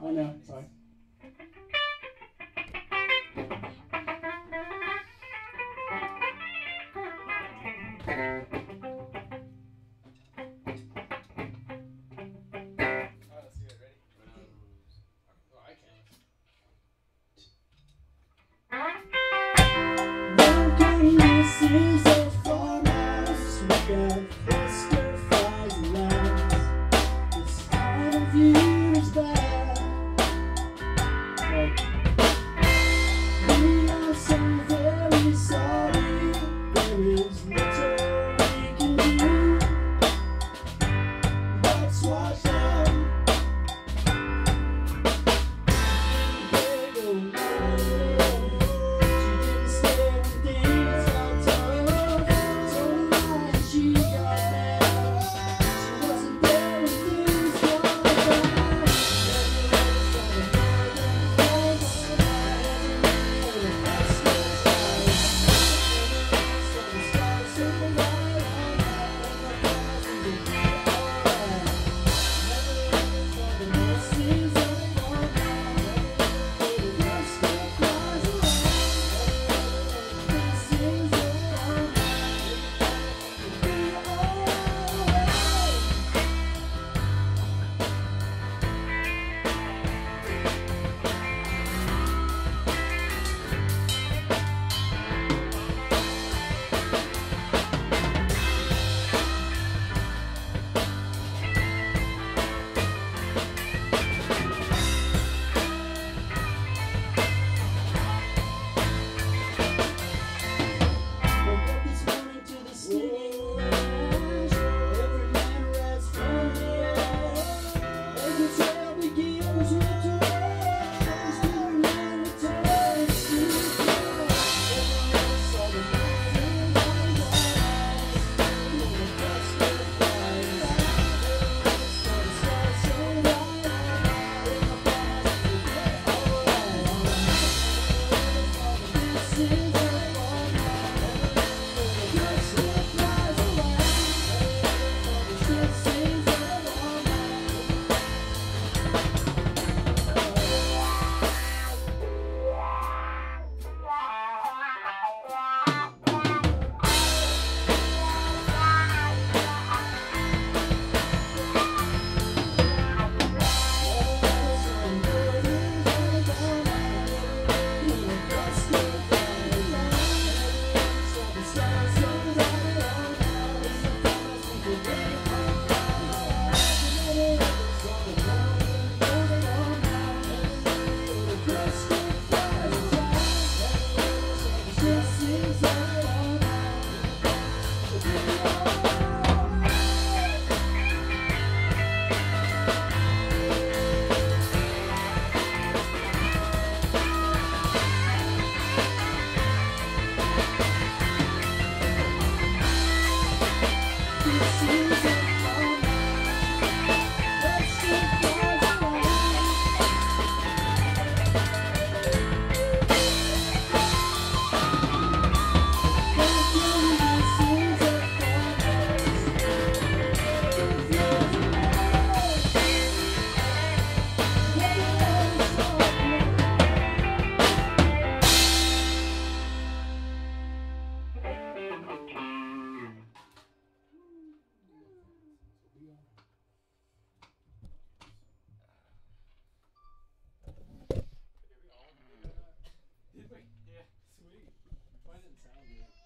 I know, sorry. It seems didn't sound good.